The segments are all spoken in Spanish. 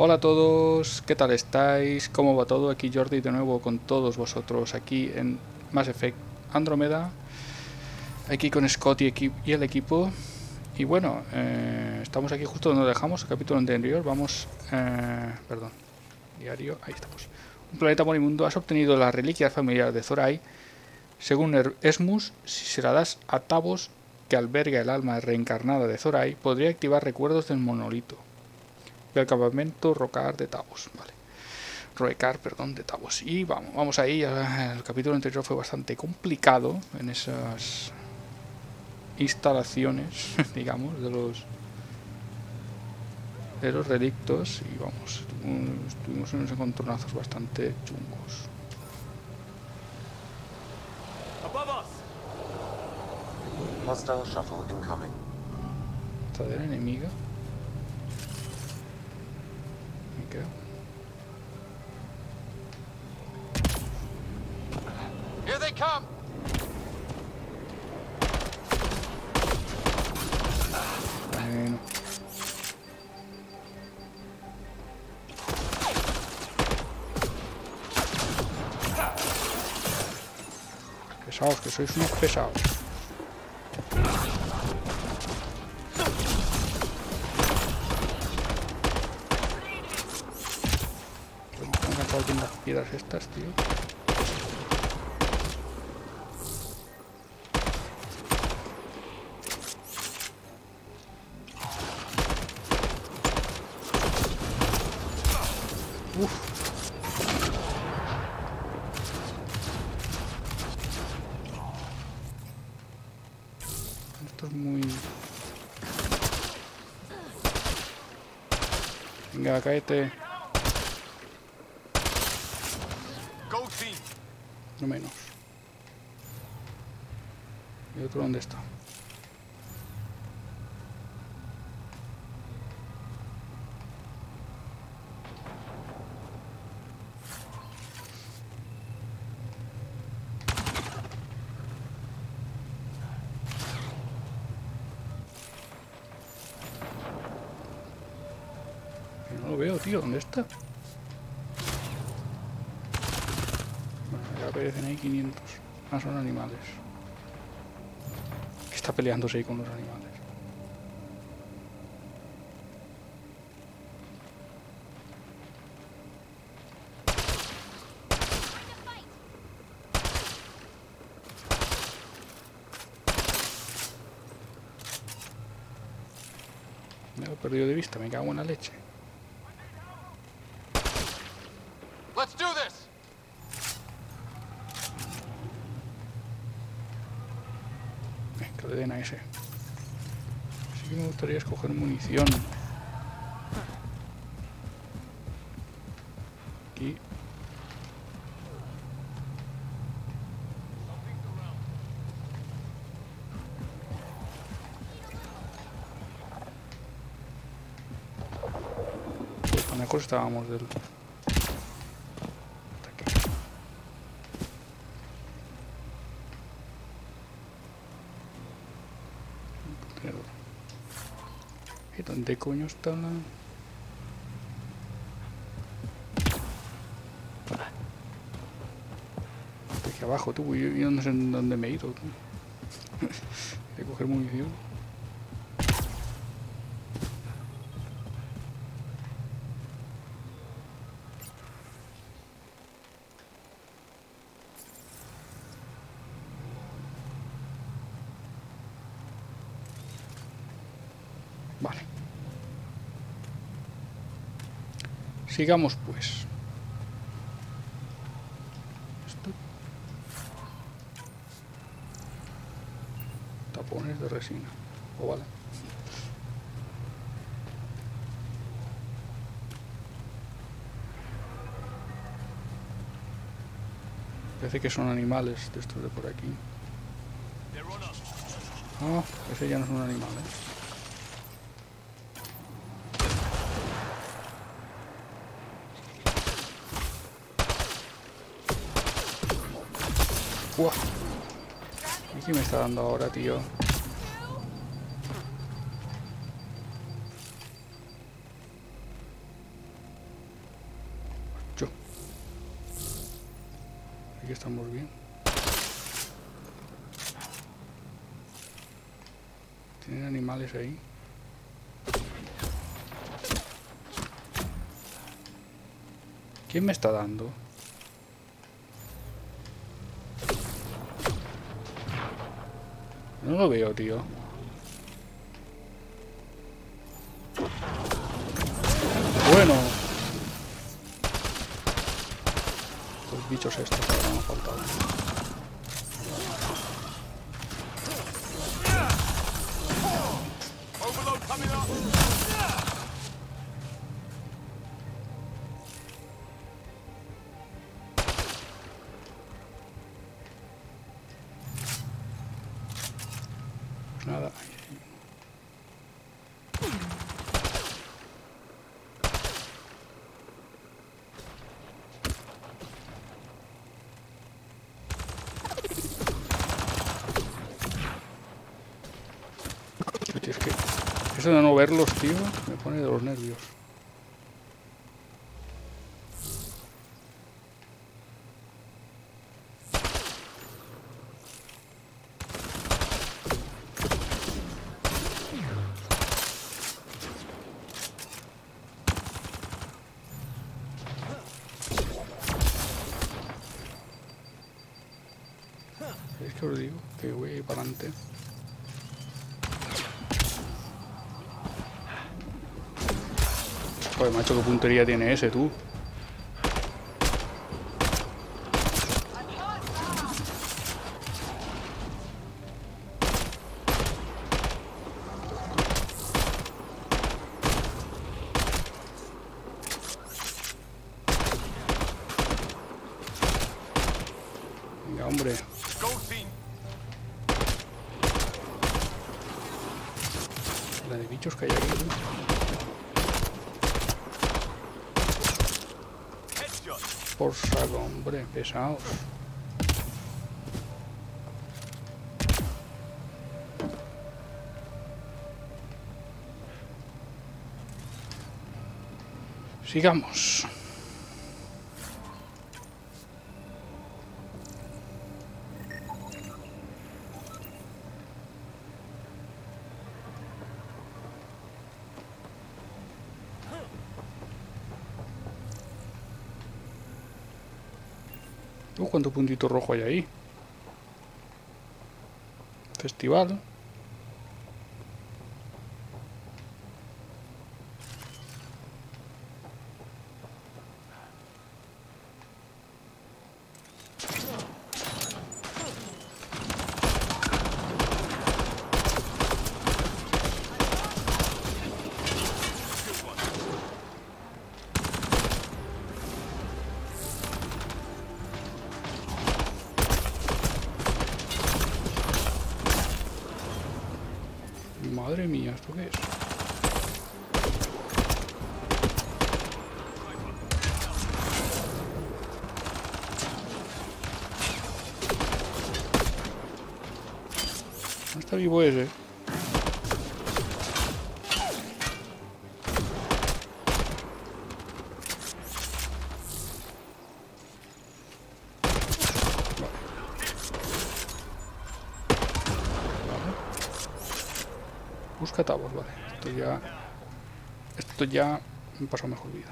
Hola a todos, ¿qué tal estáis? ¿Cómo va todo? Aquí Jordi de nuevo con todos vosotros aquí en Mass Effect Andromeda. Aquí con Scott y, el equipo. Y bueno, eh, estamos aquí justo donde dejamos el capítulo anterior. Vamos, eh, perdón, diario, ahí estamos. Un planeta moribundo, has obtenido la reliquia familiar de Zorai. Según er-, Esmus, si se la das a Tavos, que alberga el alma reencarnada de Zorai, podría activar recuerdos del monolito del campamento Rocar de Tavos, vale. Roecar, perdón, de Tavos. Y vamos, vamos ahí. El capítulo anterior fue bastante complicado en esas instalaciones, digamos, de los de los relictos y vamos, estuvimos en unos encontronazos bastante chungos. Hostile shuttle incoming. Estadera enemiga. Okay. Here they come! Bueno. Pesados, que sois aquí las piedras estas, tío. Esto es muy... Venga, cáete. Go team! No menos. ¿Y otro dónde está? No lo veo, tío. ¿Dónde está? Bueno, ya aparecen ahí 500. Ah, son animales. Está peleándose ahí con los animales. Me he perdido de vista, me cago en la leche. Let's do this! Eh, que le den a ese. Me gustaría escoger munición. Aquí. Pues con estábamos del... Hasta aquí. Contenedor. ¿Y dónde coño está la...? Aquí abajo, tú, yo, yo no sé en dónde me he ido. Voy a coger munición. Vale. Sigamos pues. Tapones de resina. O vale. Parece que son animales de estos de por aquí. No, ese ya no es un animal, ¿eh? Wow. ¿Y qué me está dando ahora, tío? Yo. Aquí estamos bien. ¿Tienen animales ahí? ¿Quién me está dando? Lo veo, tío. Bueno. De no verlos, tío, me pone de los nervios. Es que os digo que voy para adelante. Joder, macho, qué puntería tiene ese, tú. Venga, hombre. Go team! La de bichos que hay aquí. tú. Headshot! Por hombre, pesados. Sigamos. Uh, cuánto puntito rojo hay ahí. Festival. Esto ya. Esto ya me pasó mejor vida.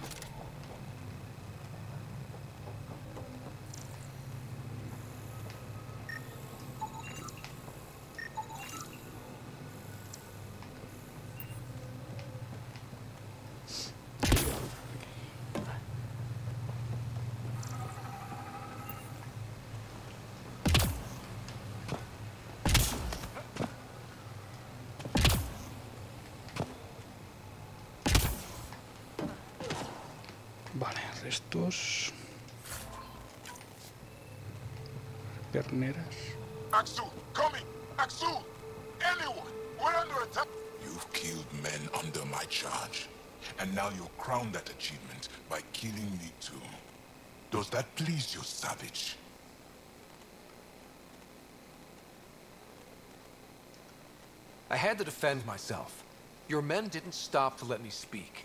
Restos. Perneras. Axu! Coming! Axu! Anyone! We're under attack! You've killed men under my charge. And now you're crowned that achievement by killing me too. Does that please you, savage? I had to defend myself. Your men didn't stop to let me speak.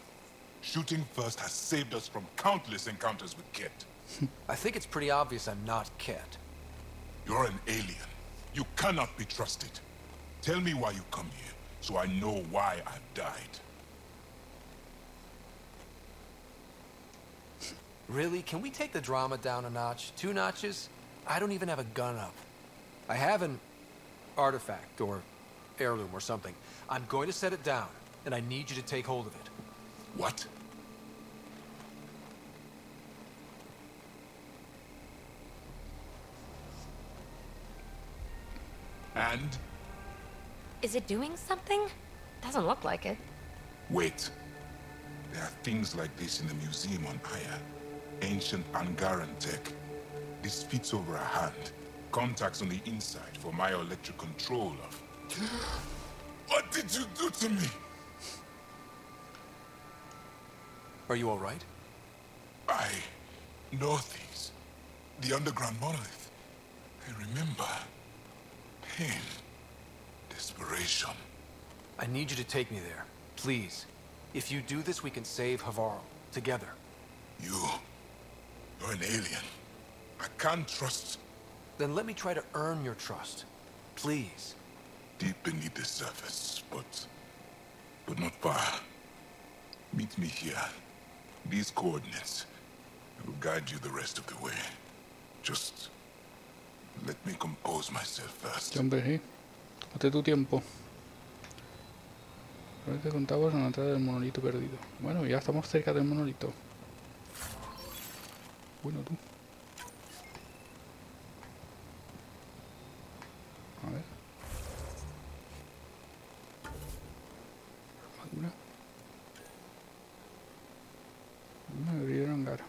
Shooting first has saved us from countless encounters with Kit. I think it's pretty obvious I'm not Ket. You're an alien. You cannot be trusted. Tell me why you come here, so I know why I've died. Really? Can we take the drama down a notch? Two notches? I don't even have a gun up. I have an artifact or heirloom or something. I'm going to set it down, and I need you to take hold of it. What? And? Is it doing something? Doesn't look like it. Wait. There are things like this in the museum on Aya. Ancient Angaran tech. This fits over a hand. Contacts on the inside for myoelectric control of... What did you do to me? Are you all right? I know things. The underground monolith. I remember. Pain. Desperation. I need you to take me there. Please. If you do this, we can save Havarl. Together. You... You're an alien. I can't trust... Then let me try to earn your trust. Please. Deep beneath the surface, but... But not far. Meet me here. These coordinates. Will guide you the rest of the way. Just... Let me compose myself first. Hombre, sí. Tómate tu tiempo. A ver qué contabas en la entrada del monolito perdido. Bueno, ya estamos cerca del monolito. Bueno, tú. A ver. Armadura. Me abrieron hangar.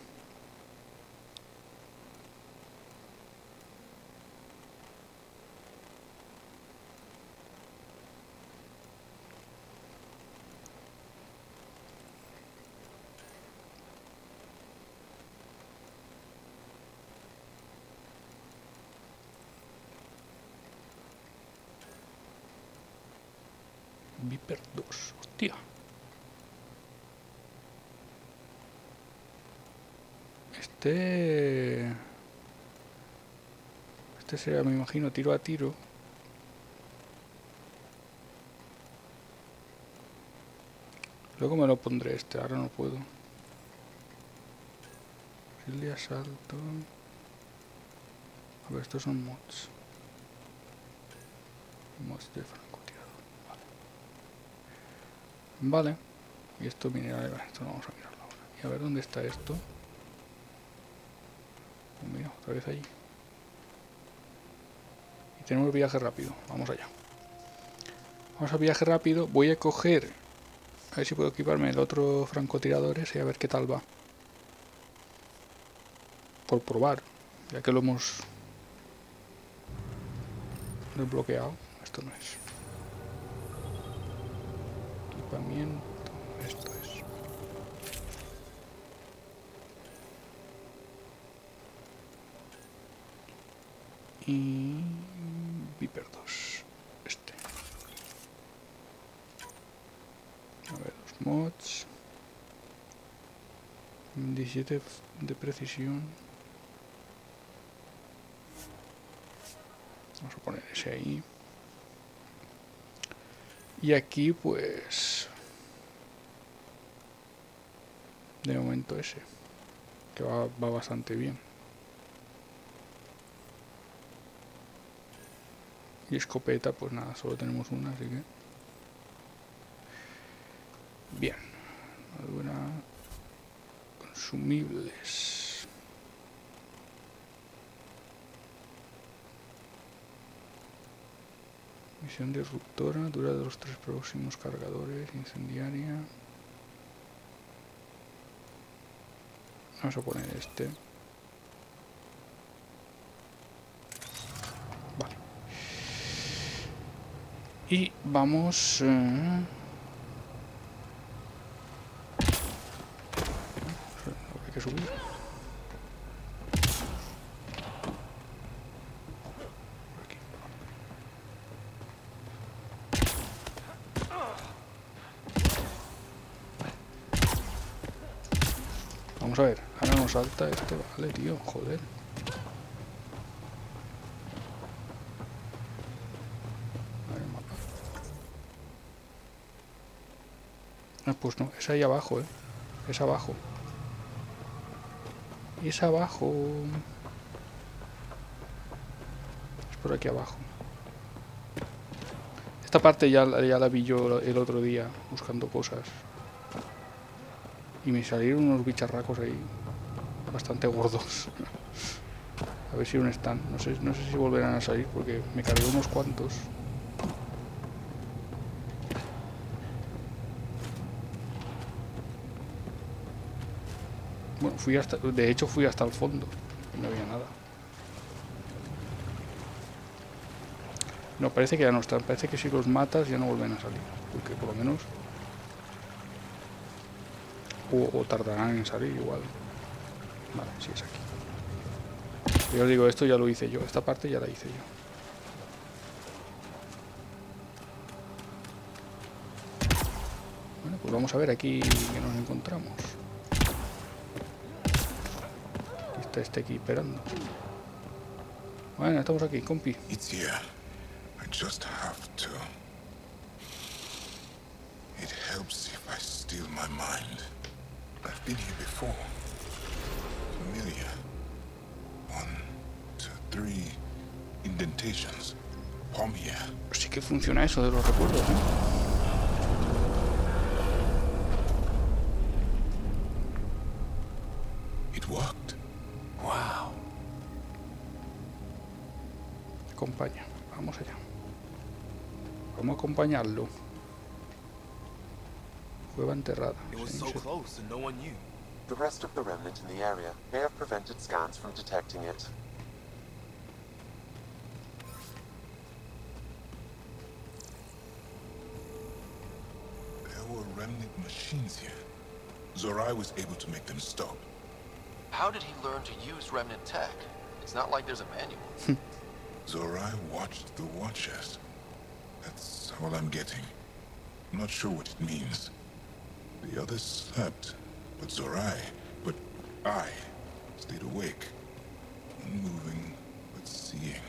Viper 2. Hostia. Este... Este sería, me imagino, tiro a tiro. Luego me lo pondré este, ahora no puedo. Fusil de asalto. A ver, estos son mods. Mods de francotirador. Vale. Y esto mineral, esto no vamos a mirarlo ahora. Y a ver dónde está esto. Otra vez allí. Y tenemos viaje rápido. Vamos allá. Vamos a viaje rápido. Voy a coger. A ver si puedo equiparme el otro francotirador ese a ver qué tal va. Por probar. Ya que lo hemos desbloqueado. Esto no es. Equipamiento. Esto es. Y Viper 2. Este. A ver, los mods. 17 de precisión. Vamos a poner ese ahí. Y aquí pues... De momento ese. Que va, va bastante bien. Y escopeta, pues nada, solo tenemos una, así que... Bien. Armadura... Consumibles. Misión disruptora, dura de los tres próximos cargadores, incendiaria. Vamos a poner este. Y vamos... eh, Hay que subir. Vamos a ver. Ahora nos salta este, vale, tío, joder. A ver, mapa. Ah, pues no, es ahí abajo, eh. Es abajo. Es abajo. Es por aquí abajo. Esta parte ya, ya la vi yo el otro día buscando cosas. Y me salieron unos bicharracos ahí bastante gordos. A ver si aún están. No sé, no sé si volverán a salir porque me cargué unos cuantos. Bueno, de hecho fui hasta el fondo. y No había nada. No, parece que ya no están. Parece que si los matas ya no vuelven a salir. Porque por lo menos... O, tardarán en salir igual. Vale, sí es aquí. Yo os digo, esto ya lo hice yo. Esta parte ya la hice yo. Bueno, pues vamos a ver aquí que nos encontramos. Está este aquí esperando. Bueno, estamos aquí, compi. It's here. I just have to. It helps if I steal my mind. I've been here before. Familiar. One, two, three indentations. Palm here. Sí que funciona eso de los recuerdos, ¿eh? It worked. Acompaña. Vamos allá. Vamos a acompañarlo. Cueva enterrada. It was so close and no one knew. The rest of the remnant in the area may have prevented scans from detecting it. There were remnant machines here. Zorai was able to make them stop. How did he learn to use remnant tech? It's not like there's a manual. Zorai watched the Watchers. That's all I'm getting. I'm not sure what it means. The others slept, but Zorai, but I, stayed awake. Unmoving, but seeing.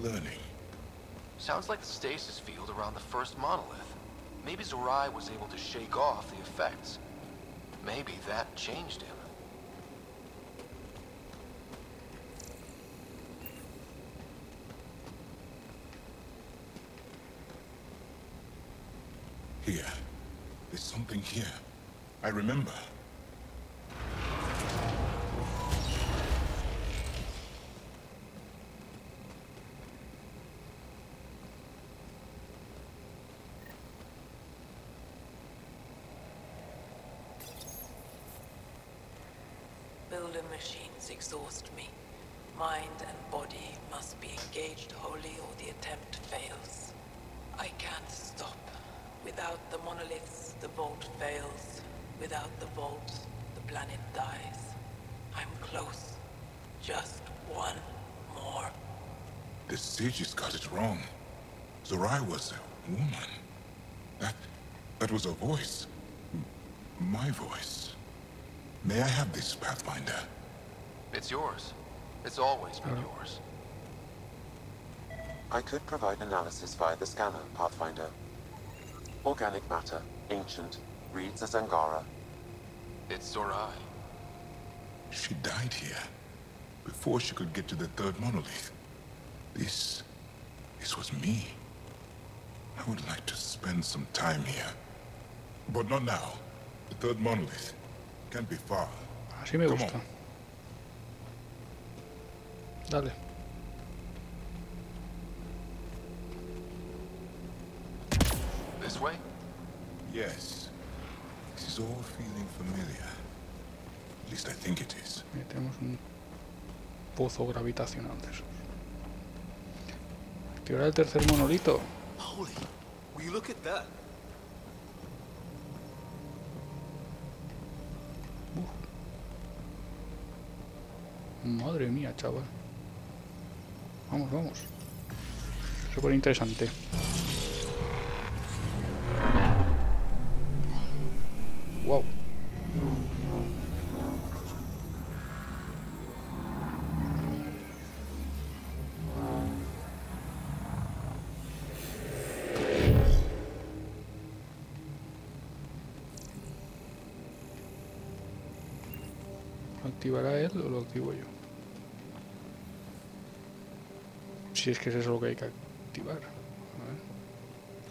Learning. Sounds like the stasis field around the first monolith. Maybe Zorai was able to shake off the effects. Maybe that changed him. Here. There's something here. I remember. Builder machines exhaust me. Mind and body must be engaged wholly or the attempt fails. I can't stop. Without the monoliths, the vault fails. Without the vault, the planet dies. I'm close. Just one more. The sages got it wrong. Zorai was a woman. That... that was a voice. M- my voice. May I have this, Pathfinder? It's yours. It's always been yours. I could provide analysis via the scanner, Pathfinder. Organic matter, ancient, reads as Angara. It's Zorai. She died here. Before she could get to the third monolith. This... this was me. I would like to spend some time here. But not now. The third monolith. Can't be far. Así me Come gusta. on. Dale. This way? Yes. This is all feeling familiar. At least I think it is. Mira, tenemos un pozo gravitacional de esos. Activar el tercer monolito. That? Madre mía, chaval. Vamos, vamos. Súper interesante. Él o lo activo yo? Si es que es eso lo que hay que activar. A ver.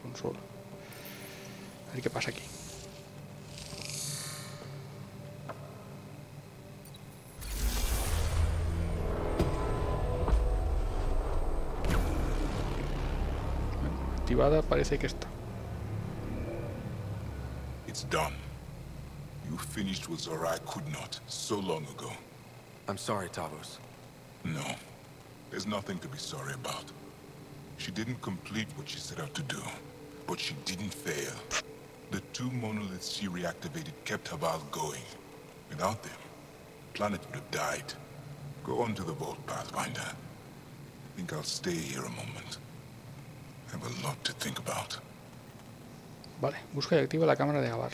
Consola. A ver qué pasa aquí. Activada parece que está. It's done. You finished what Zorai could not so long ago. I'm sorry, Tavos. No, there's nothing to be sorry about. She didn't complete what she set out to do, but she didn't fail. The two monoliths she reactivated kept Habal going. Without them, the planet would have died. Go on to the vault, Pathfinder. I think I'll stay here a moment. I have a lot to think about. Vale, busca y activa la cámara de Gabar.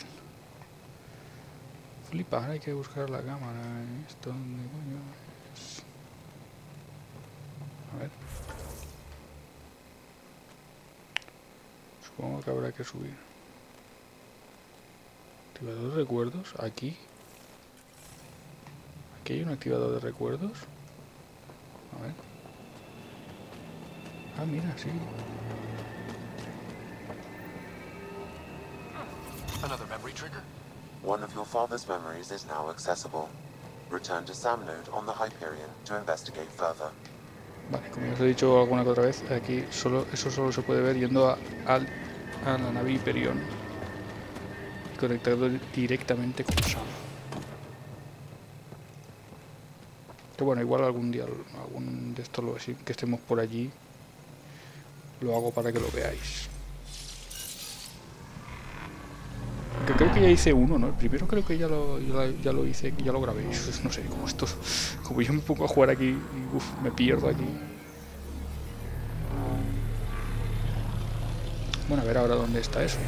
Flipa, ahora hay que buscar la cámara. ¿Esto dónde coño es? A ver. Supongo que habrá que subir. Activador de recuerdos, aquí. Aquí hay un activador de recuerdos. A ver. Ah, mira, sí. Another memory trigger? One of your father's memories is now accessible. Return to Samnode on the Hyperion to investigate further. Vale, como ya os he dicho alguna que otra vez, aquí solo eso solo se puede ver yendo a, al- a la nave Hyperion y conectado directamente con Sam. Que bueno, igual algún día, algún de estos que estemos por allí, lo hago para que lo veáis. Que ya hice uno, ¿no? El primero creo que ya lo, ya, lo- ya lo hice, ya lo grabé. No sé, como esto, como yo me pongo a jugar aquí, y, uf, me pierdo aquí. Bueno, a ver ahora dónde está eso.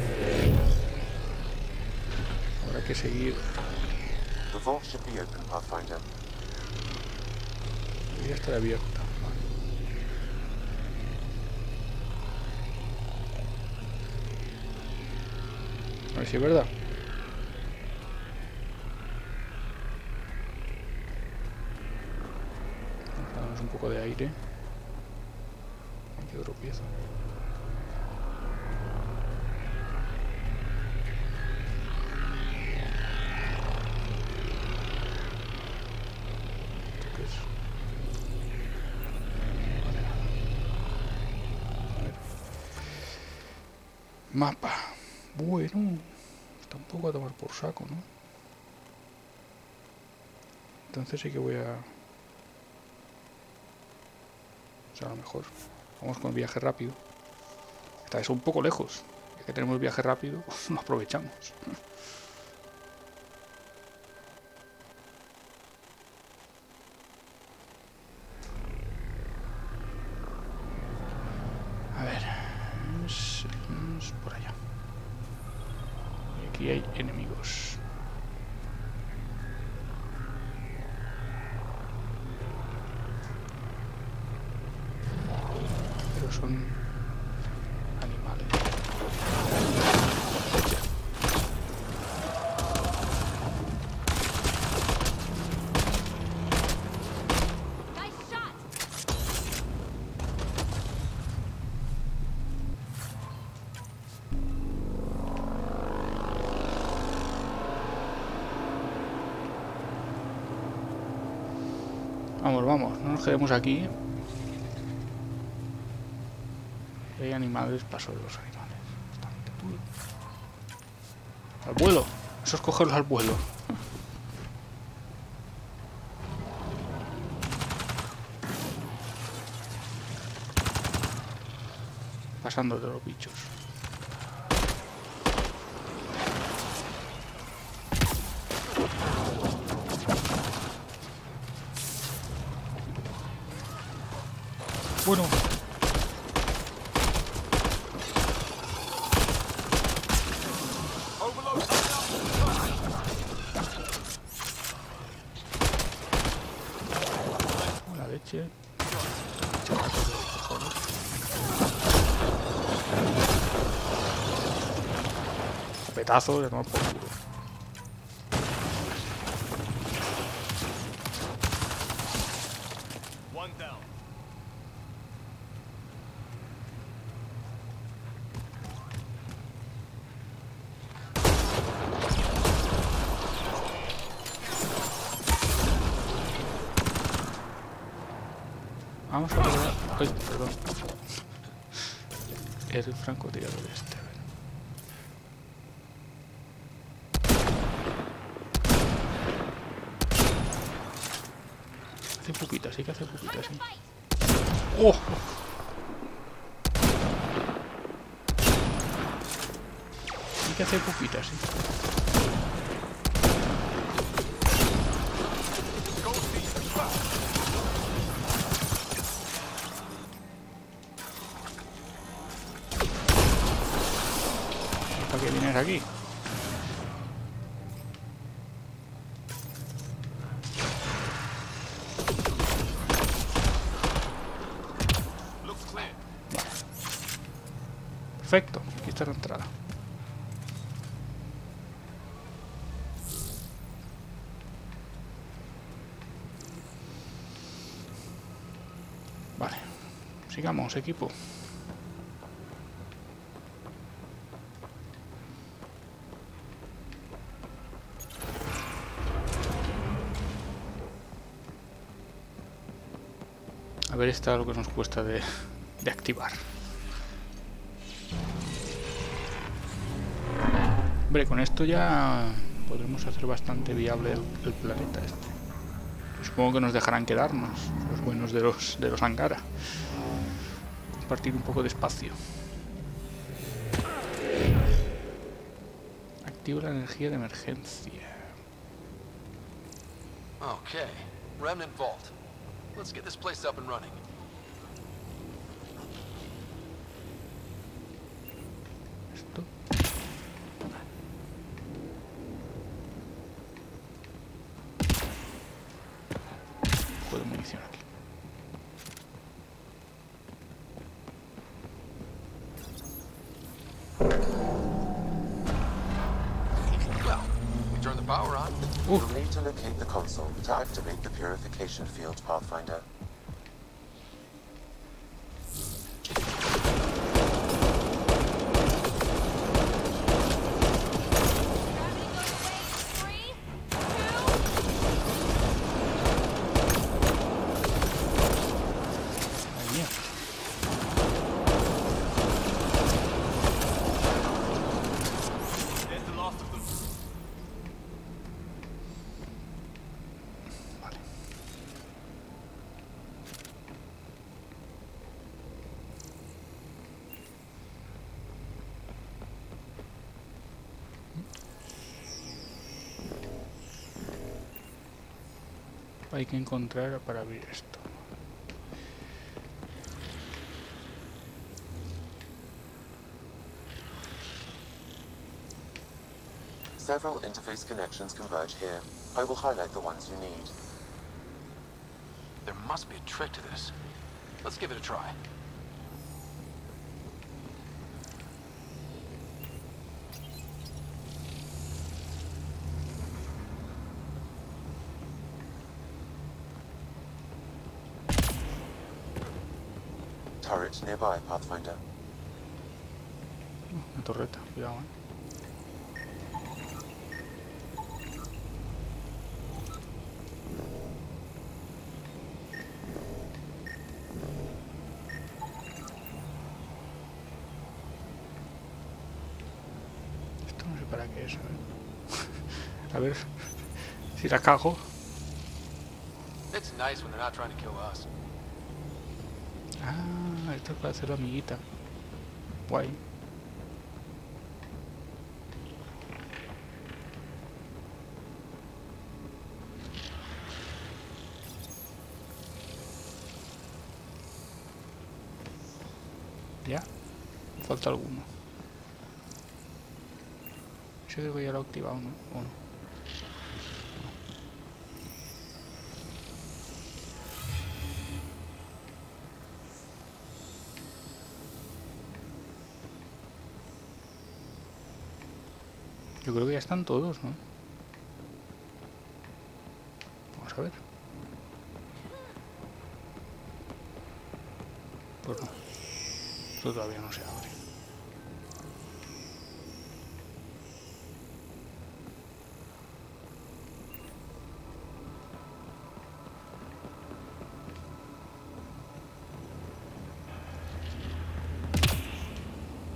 Habrá que seguir. Debería estar abierta. A ver si es verdad. De aire. Aquí otro. Mapa. Bueno, está un poco a tomar por saco, ¿no? Entonces sí que voy a... O sea, a lo mejor vamos con viaje rápido. Esta vez un poco lejos. Ya que tenemos viaje rápido, lo aprovechamos. Nos quedemos aquí. Hay animales, paso de los animales. Al vuelo, eso es cogerlos al vuelo. Pasando de los bichos. Bueno. La leche. Petazo tomar por culo. Vamos a probar... Ay, perdón. El francotirador este. a ver. Hace pupita, sí que hace pupita, sí. ¡Oh! Sí que hace pupita, sí. ¿Para qué vienes aquí? Perfecto, aquí está la entrada. Vale, sigamos, equipo. A ver, esta lo que nos cuesta de, de activar. Hombre, con esto ya podremos hacer bastante viable el, planeta este. Supongo que nos dejarán quedarnos, los buenos de los de los Angara. Compartir un poco de espacio. Activa la energía de emergencia. Okay. Remnant Vault. Let's get this place up and running. Purification field, Pathfinder. Hay que encontrar para abrir esto. Several interface connections converge here. I will highlight the ones you need. There must be a trick to this. Let's give it a try. Nearby, Pathfinder. Una torreta, cuidado, eh. Esto no sé para qué es, a ver. A ver si la cago. It's nice when they're not trying to kill us. Ah, esto es para hacerlo amiguita. Guay. Ya. Falta alguno. Yo que ya lo he activado, ¿no? ¿O no? yo creo que ya están todos, ¿no? Vamos a ver. Pues no. Esto todavía no se abre.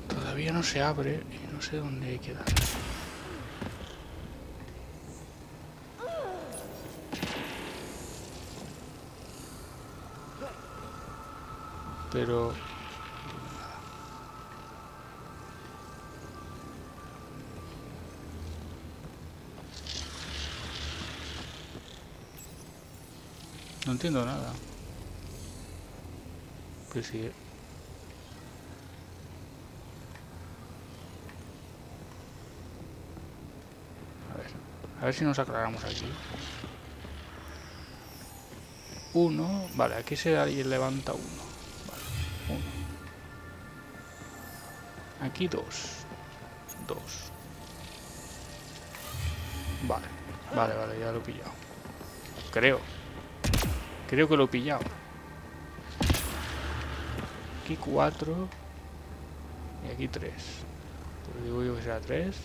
Todavía no se abre y no sé dónde hay que dar. Pero... No entiendo nada. Pues sí. A ver. A ver si nos aclaramos aquí. Uno. Vale, aquí se ahí levanta uno. Aquí dos. Dos. Vale. Vale, vale, ya lo he pillado. Creo. Creo que lo he pillado. Aquí cuatro. Y aquí tres. Pero digo yo que será tres.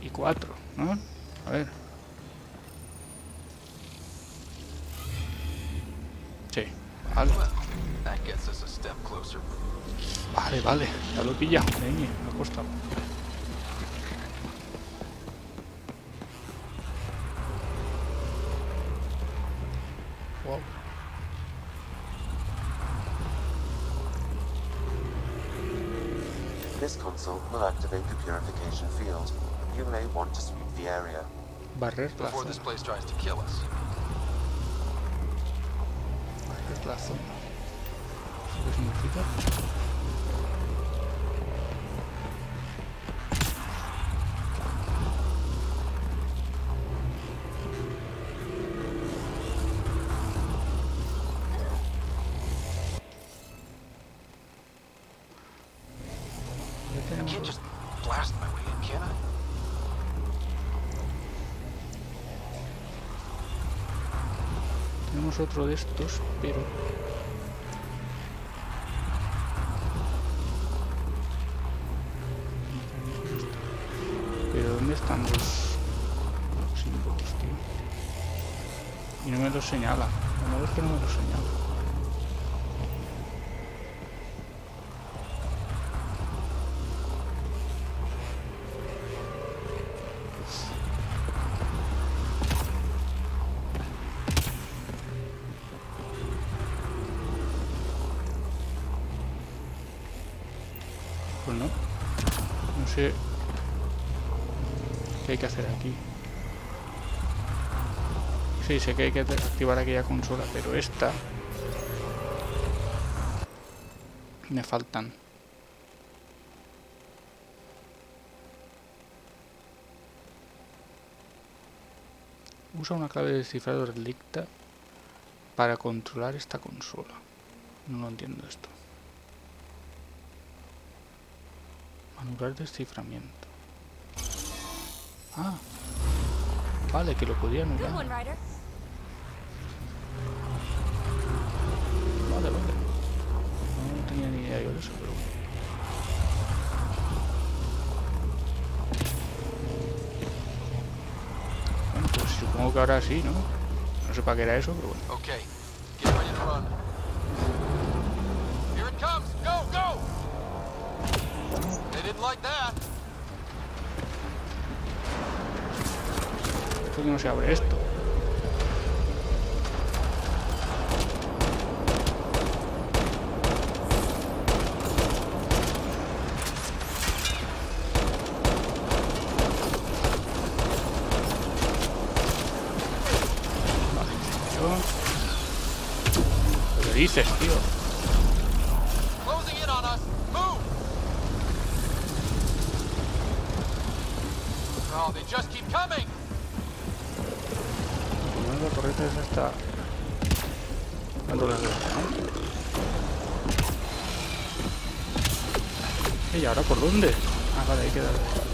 Y cuatro, ¿no? A ver. Vale. Ya lo he pillado. Leñe, me ha costado. Wow. This console will activate the purification field. You may want to sweep the area. Barrer la Before this zona. place tries to kill us. Barrer la zona. ¿Eso qué significa? Ya I tenemos can't just blast my way in, can I? Tenemos otro de estos, pero... Pero ¿dónde están los símbolos, tío? Y no me los señala. Lo malo es que no me los señala. Sí, sé que hay que activar aquella consola, pero esta... Me faltan. Usa una clave de descifrado relicta para controlar esta consola. No lo entiendo esto. Anular desciframiento. Ah. Vale, que lo podía anular. No tenía ni idea yo de eso, pero bueno. Bueno, pues supongo que ahora sí, ¿no? No sé para qué era eso, pero bueno. Okay, get ready to run. Here it comes! Go, go! They didn't like that. ¿Por qué no se abre esto? Vale, yo- ¿Qué dices, tío? Closing in on us. Move! Oh, they just keep coming! No, la torreta esa está... dando las vueltas, ¿no? ¿Y ahora por dónde? Ah, vale, hay que darle.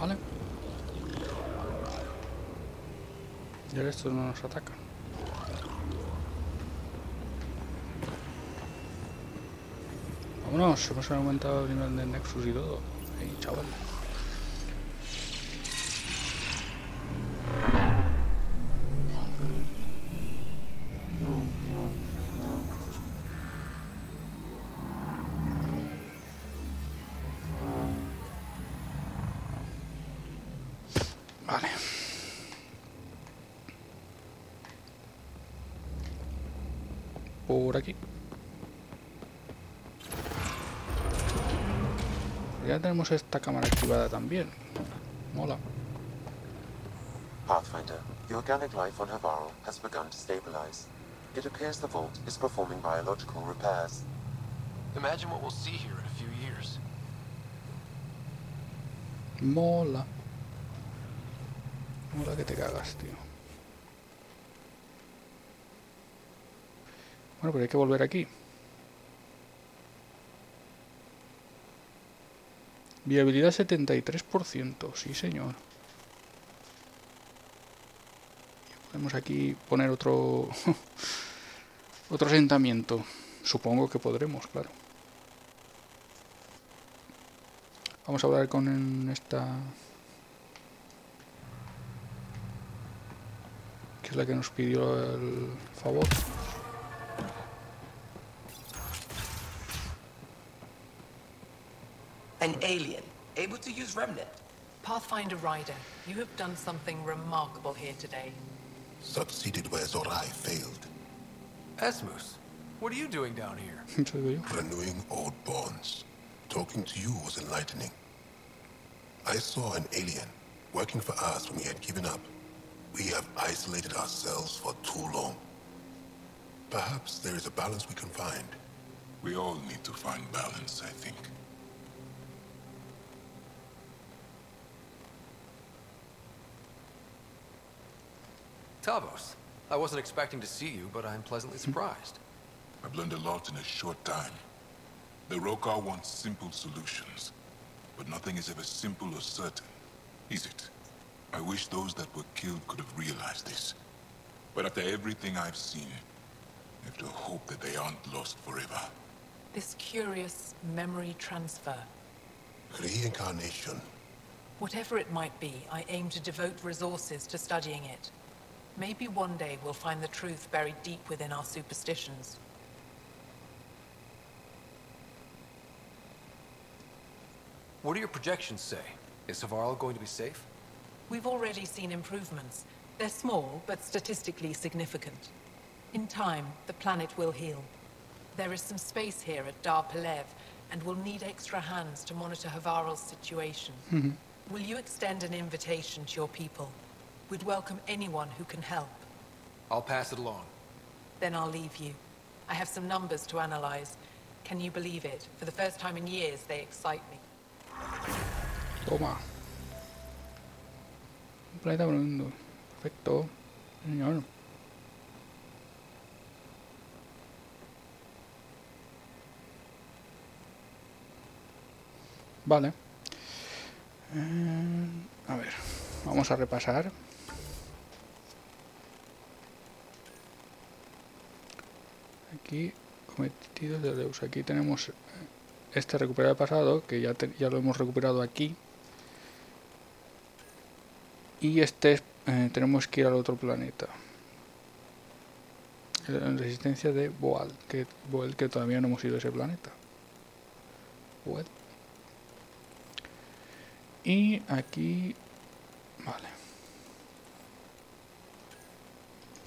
Vale. Y ahora estos no nos atacan. Vámonos, hemos aumentado el nivel de Nexus y todo. Ahí, chaval. Por aquí. Ya tenemos esta cámara activada también. Mola. Pathfinder, the organic life on Havarl has begun to stabilize. It appears the vault is performing biological repairs. Imagine what we'll see here in a few years. Mola. Mola que te cagas, tío. Bueno, pero hay que volver aquí. Viabilidad 73%, sí señor. Podemos aquí poner otro otro asentamiento. Supongo que podremos, claro. Vamos a hablar con esta... Que es la que nos pidió el favor. An alien, able to use Remnant. Pathfinder Ryder, you have done something remarkable here today. Succeeded where Zorai failed. Esmus, what are you doing down here? Eso digo yo. Renewing old bonds. Talking to you was enlightening. I saw an alien working for us when we had given up. We have isolated ourselves for too long. Perhaps there is a balance we can find. We all need to find balance, I think. Tavos, I wasn't expecting to see you, but I'm pleasantly surprised. I've learned a lot in a short time. The Rokar wants simple solutions, but nothing is ever simple or certain, is it? I wish those that were killed could have realized this. But after everything I've seen, I have to hope that they aren't lost forever. This curious memory transfer. Reincarnation. Whatever it might be, I aim to devote resources to studying it. Maybe one day we'll find the truth buried deep within our superstitions. What do your projections say? Is Savarl going to be safe? We've already seen improvements. They're small, but statistically significant. In time, the planet will heal. There is some space here at Dar Pelev, and we'll need extra hands to monitor Havarl's situation. Mm-hmm. Will you extend an invitation to your people? We'd welcome anyone who can help. I'll pass it along. Then I'll leave you. I have some numbers to analyze. Can you believe it? For the first time in years, they excite me. Toma. Un planeta mundo. Perfecto. Señor. Vale. Eh, a ver, vamos a repasar. Aquí, cometidos de Deus. Aquí tenemos eh, este recuperar el pasado, que ya, ya lo hemos recuperado aquí. Y este es- eh, tenemos que ir al otro planeta. La resistencia de Boal, que, Boal, que todavía no hemos ido a ese planeta. Boal. Y aquí... Vale.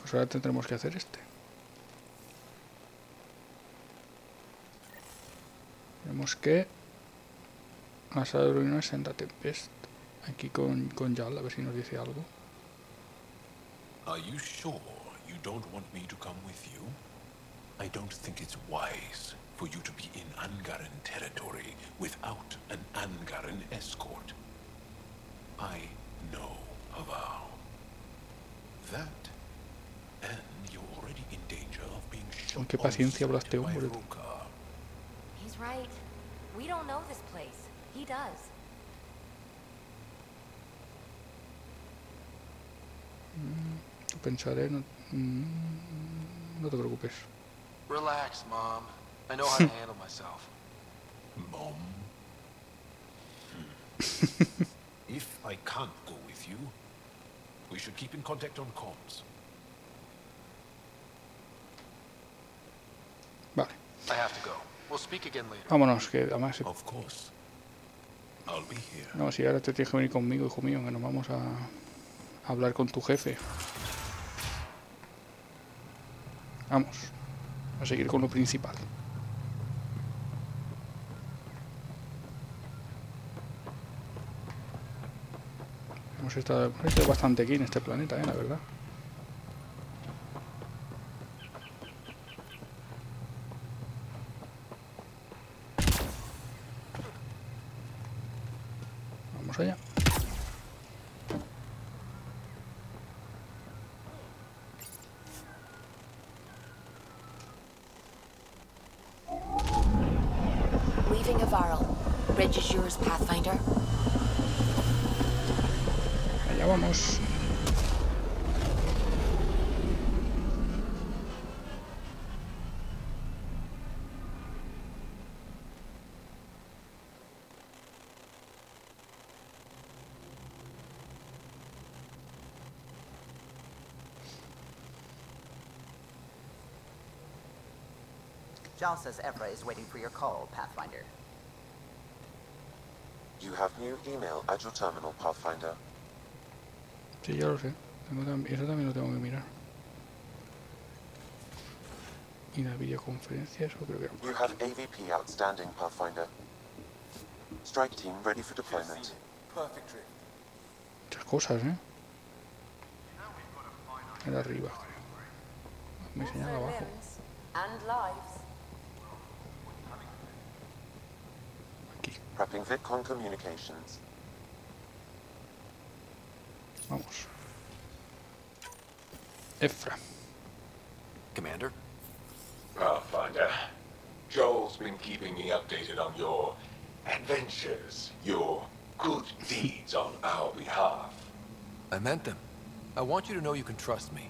Pues ahora tendremos que hacer este. Tenemos que... La sala de ruinas en la Tempest. Aquí con, con Yal, a ver si nos dice algo. Are you sure you don't want me to come with you? I don't think it's wise. for you to be in Angaran territory without an Angaran escort. I know Haval. That, and you're already in danger of being shot qué on paciencia habla sight by hombre. Rukar. He's right. We don't know this place. He does. Pensaré, no, mm, no te preocupes. Relax, Mom. I know how to handle myself. Mom. if I can't go with you, we should keep in contact on comms. Vale, I have to go. We'll speak again later. vámonos, que además... Of course. I'll be here. No, si ahora te tienes que venir conmigo, hijo mío, que nos vamos a, a hablar con tu jefe. Vamos, a seguir con lo principal. Hemos estado, hemos estado bastante aquí en este planeta, eh, la verdad. Jal says Evra is waiting for your call, Pathfinder. You have new email at your terminal, Pathfinder. Sí, ya lo sé. Tengo tam- eso también lo tengo que mirar. Y la videoconferencia, eso creo que You have AVP outstanding, Pathfinder. Strike team ready for deployment. Perfect trip. Muchas cosas, ¿eh? Era arriba, creo. Me señala abajo. Prepping VidCon communications. Vamos. Efra. Commander? Pathfinder, Joel's been keeping me updated on your adventures, your good deeds on our behalf. I meant them. I want you to know you can trust me.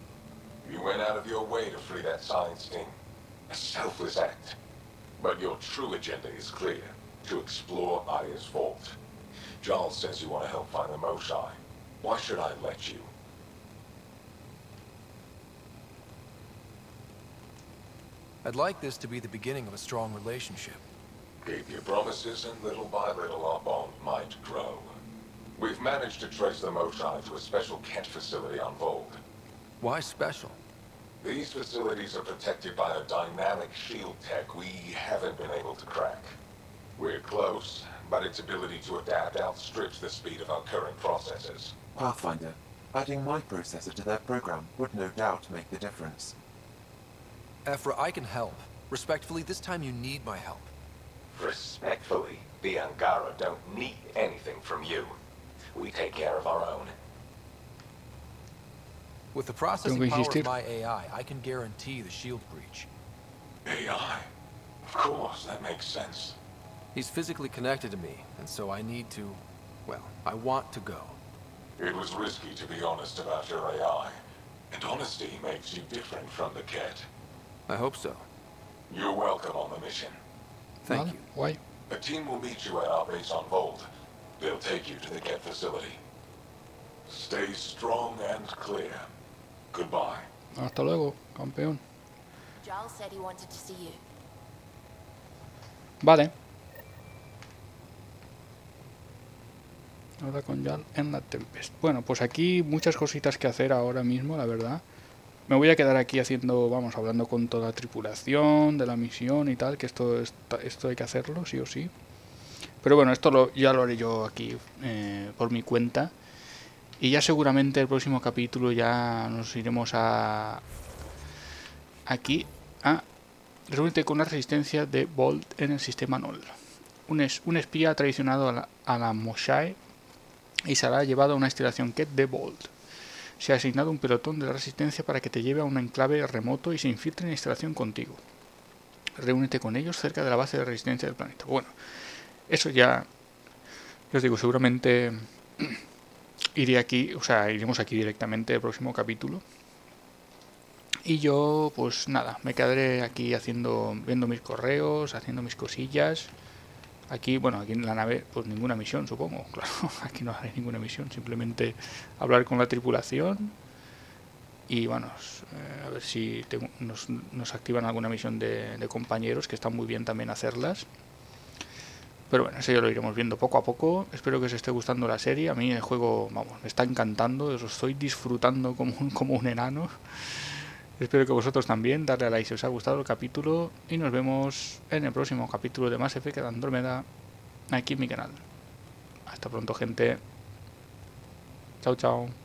You went out of your way to free that science team. A selfless act. But your true agenda is clear. To explore Aya's vault. Giles says you want to help find the Mosai. Why should I let you? I'd like this to be the beginning of a strong relationship. Gave you promises, and little by little our bond might grow. We've managed to trace the Mosai to a special Kent facility on Vogue. Why special? These facilities are protected by a dynamic shield tech we haven't been able to crack. We're close, but its ability to adapt outstrips the speed of our current processors. Pathfinder, adding my processor to their program would no doubt make the difference. Ephra, I can help. Respectfully, this time you need my help. Respectfully, the Angara don't need anything from you. We take care of our own. With the processing Tengo que power of my AI, I can guarantee the shield breach. AI? Of course, that makes sense. He's physically connected to me, and so I need to... Well, I want to go. It was risky to be honest about your AI. And honesty makes you different from the cat. I hope so. You're welcome on the mission. Thank Vale, you. guay. A team will meet you at our base on Vold. They'll take you to the Ket facility. Stay strong and clear. Goodbye. Hasta luego, campeón. Giles said he wanted to see you. Vale. Ahora con Yal en la Tempest. Bueno, pues aquí muchas cositas que hacer ahora mismo, la verdad. Me voy a quedar aquí haciendo, vamos, hablando con toda la tripulación de la misión y tal, que esto, esto hay que hacerlo, sí o sí. Pero bueno, esto lo, ya lo haré yo aquí eh, por mi cuenta. Y ya seguramente el próximo capítulo ya nos iremos a... Aquí a reúnete con la resistencia de Bolt en el sistema Null. Un, es, un espía traicionado a la, a la Moshae y será llevado a una instalación Ket de Bolt. Se ha asignado un pelotón de la resistencia para que te lleve a un enclave remoto y se infiltre en la instalación contigo. Reúnete con ellos cerca de la base de resistencia del planeta. Bueno, eso ya, ya os digo, seguramente iré aquí, o sea, iremos aquí directamente el próximo capítulo. Y yo, pues nada, me quedaré aquí haciendo, viendo mis correos, haciendo mis cosillas. Aquí, bueno, aquí en la nave, pues ninguna misión, supongo. Claro, aquí no haré ninguna misión, simplemente hablar con la tripulación y bueno, eh, a ver si nos, activan alguna misión de, compañeros, que están muy bien también hacerlas. Pero bueno, eso ya lo iremos viendo poco a poco. Espero que os esté gustando la serie. A mí el juego, vamos, me está encantando. Os estoy disfrutando como un, como un enano. Espero que vosotros también. Darle a like si os ha gustado el capítulo. Y nos vemos en el próximo capítulo de Mass Effect Andrómeda aquí en mi canal. Hasta pronto, gente. Chao, chao.